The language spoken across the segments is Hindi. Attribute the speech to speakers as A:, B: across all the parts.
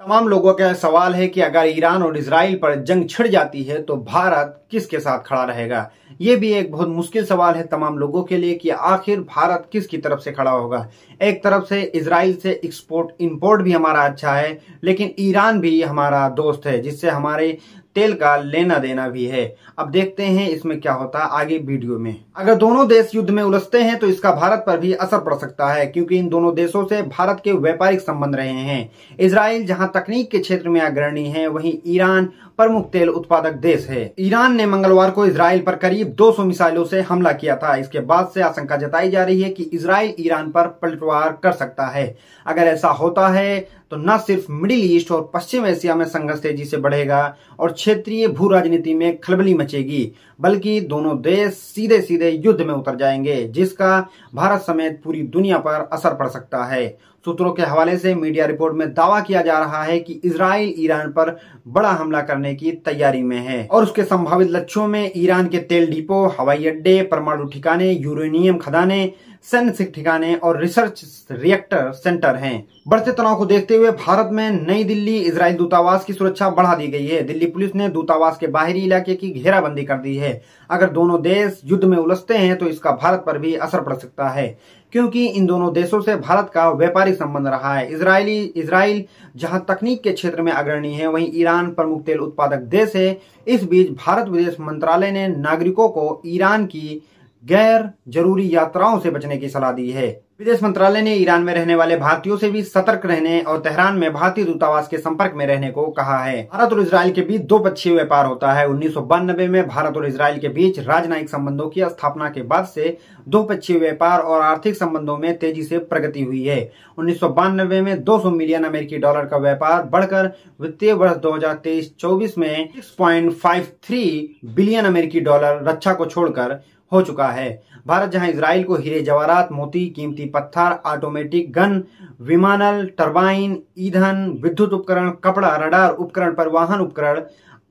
A: तमाम लोगों का सवाल है कि अगर ईरान और इसराइल पर जंग छिड़ जाती है तो भारत किसके साथ खड़ा रहेगा? ये भी एक बहुत मुश्किल सवाल है तमाम लोगों के लिए कि आखिर भारत किसकी तरफ़ से खड़ा होगा? एक तरफ़ से इसराइल से एक्सपोर्ट इंपोर्ट भी हमारा अच्छा है, लेकिन ईरान भी हमारा दोस्त है, जिससे हमारे तेल का लेना देना भी है। अब देखते हैं इसमें क्या होता है आगे वीडियो में। अगर दोनों देश युद्ध में उलझते हैं तो इसका भारत पर भी असर पड़ सकता है, क्योंकि इन दोनों देशों से भारत के व्यापारिक संबंध रहे हैं। इसराइल जहाँ तकनीक के क्षेत्र में अग्रणी है, वहीं ईरान प्रमुख तेल उत्पादक देश है। ईरान ने मंगलवार को इसराइल पर करीब 200 मिसाइलों से हमला किया था। इसके बाद से आशंका जताई जा रही है कि इसराइल ईरान पर पलटवार कर सकता है। अगर ऐसा होता है तो न सिर्फ़ मिडिल ईस्ट और पश्चिम एशिया में संघर्ष तेज़ी से बढ़ेगा और क्षेत्रीय भू राजनीति में खलबली मचेगी, बल्कि दोनों देश सीधे सीधे युद्ध में उतर जाएँगे, जिसका भारत समेत पूरी दुनिया पर असर पड़ सकता है। सूत्रों के हवाले से मीडिया रिपोर्ट में दावा किया जा रहा है कि इसराइल ईरान पर बड़ा हमला करने की तैयारी में है, और उसके संभावित लक्ष्यों में ईरान के तेल डिपो, हवाई अड्डे, परमाणु ठिकाने, यूरेनियम खदाने सैन्य ठिकाने और रिसर्च रिएक्टर सेंटर हैं। बढ़ते तनाव को देखते हुए भारत में नई दिल्ली इसराइल दूतावास की सुरक्षा बढ़ा दी गई है। दिल्ली पुलिस ने दूतावास के बाहरी इलाके की घेराबंदी कर दी है। अगर दोनों देश युद्ध में उलझते हैं तो इसका भारत पर भी असर पड़ सकता है, क्योंकि इन दोनों देशों से भारत का व्यापारिक संबंध रहा है। इसराइली इसराइल जहाँ तकनीक के क्षेत्र में अग्रणी है, वहीं ईरान प्रमुख तेल उत्पादक देश है। इस बीच भारत विदेश मंत्रालय ने नागरिकों को ईरान की गैर ज़रूरी यात्राओं से बचने की सलाह दी है। विदेश मंत्रालय ने ईरान में रहने वाले भारतीयों से भी सतर्क रहने और तेहरान में भारतीय दूतावास के संपर्क में रहने को कहा है। भारत और इसराइल के बीच दो पक्षीय व्यापार होता है। उन्नीस सौ बानबे में भारत और इसराइल के बीच राजनयिक संबंधों की स्थापना के बाद से दो पक्षीय व्यापार और आर्थिक संबंधों में तेज़ी से प्रगति हुई है। उन्नीस सौ बानवे में 200 मिलियन अमेरिकी डॉलर का व्यापार बढ़कर वित्तीय वर्ष 2023-24 में 6.53 बिलियन अमेरिकी डॉलर रक्षा को छोड़कर हो चुका है। भारत जहाँ इसराइल को हीरे जवाहरात, मोती, कीमती पत्थर ऑटोमेटिक गन विमानल टरबाइन ईंधन, विद्युत उपकरण, कपड़ा रडार उपकरण, परिवहन उपकरण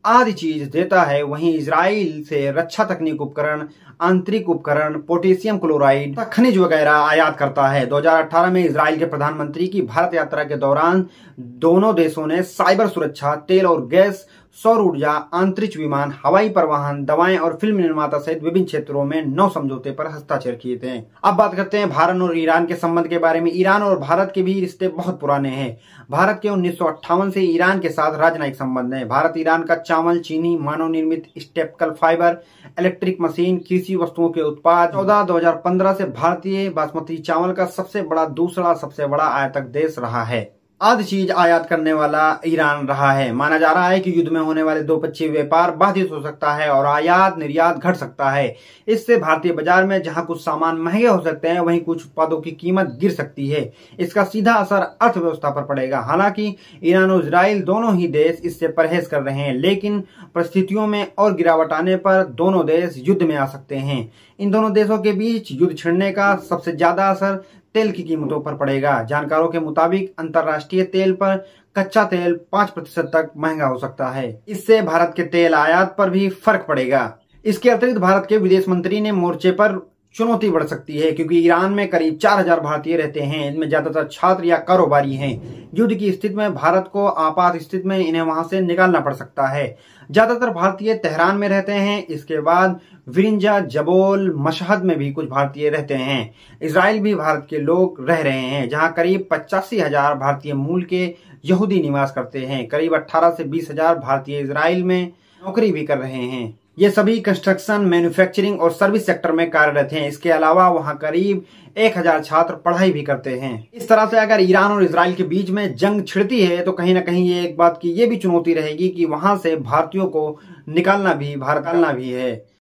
A: आदि चीज़ देता है, वहीं इसराइल से रक्षा तकनीक उपकरण, आंतरिक उपकरण, पोटेशियम क्लोराइड, खनिज वगैरह आयात करता है। 2018 में इसराइल के प्रधानमंत्री की भारत यात्रा के दौरान दोनों देशों ने साइबर सुरक्षा, तेल और गैस सौर ऊर्जा, अंतरिक्ष विमान, हवाई परिवहन, दवाएँ और फ़िल्म निर्माता सहित विभिन्न क्षेत्रों में नौ समझौते पर हस्ताक्षर किए थे। अब बात करते हैं भारत और ईरान के संबंध के बारे में। ईरान और भारत के भी रिश्ते बहुत पुराने हैं। भारत के उन्नीस से ईरान के साथ राजनयिक संबंध है। भारत, ईरान का चावल, चीनी मानव निर्मित स्टेपकल फाइबर, इलेक्ट्रिक मशीन, कृषि वस्तुओं के उत्पाद। चौदह दो से भारतीय बासमती चावल का सबसे बड़ा, दूसरा सबसे बड़ा आयातक देश रहा है। आदि चीज़ आयात करने वाला ईरान रहा है। माना जा रहा है कि युद्ध में होने वाले दो पक्षीय व्यापार बाधित हो सकता है और आयात निर्यात घट सकता है। इससे भारतीय बाज़ार में जहाँ कुछ सामान महँगे हो सकते हैं, वहीं कुछ उत्पादों की कीमत गिर सकती है। इसका सीधा असर अर्थव्यवस्था पर पड़ेगा। हालाँकि ईरान और इसराइल दोनों ही देश इससे परहेज कर रहे हैं, लेकिन परिस्थितियों में और गिरावट आने पर दोनों देश युद्ध में आ सकते हैं। इन दोनों देशों के बीच युद्ध छिड़ने का सबसे ज़्यादा असर तेल की कीमतों पर पड़ेगा। जानकारों के मुताबिक, अंतर्राष्ट्रीय तेल पर कच्चा तेल पाँच प्रतिशत तक महँगा हो सकता है। इससे भारत के तेल आयात पर भी फ़र्क पड़ेगा। इसके अतिरिक्त भारत के विदेश मंत्री ने मोर्चे पर चुनौती बढ़ सकती है, क्योंकि ईरान में करीब 4000 भारतीय रहते हैं। इनमें ज़्यादातर छात्र या कारोबारी हैं। युद्ध की स्थिति में भारत को आपात स्थिति में इन्हें वहाँ से निकालना पड़ सकता है। ज़्यादातर भारतीय तेहरान में रहते हैं। इसके बाद विरिंजा, जबोल, मशहद में भी कुछ भारतीय रहते हैं। इसराइल भी भारत के लोग रह रहे हैं, जहाँ करीब पचासी हज़ार भारतीय मूल के यहूदी निवास करते हैं। करीब अट्ठारह से बीस हज़ार भारतीय इसराइल में नौकरी भी कर रहे हैं। ये सभी कंस्ट्रक्शन मैन्युफैक्चरिंग और सर्विस सेक्टर में कार्यरत हैं। इसके अलावा वहाँ करीब एक हज़ार छात्र पढ़ाई भी करते हैं। इस तरह से अगर ईरान और इसराइल के बीच में जंग छिड़ती है तो कहीं ना कहीं ये एक बात की ये भी चुनौती रहेगी कि वहाँ से भारतीयों को निकालना भी, भारत भी है।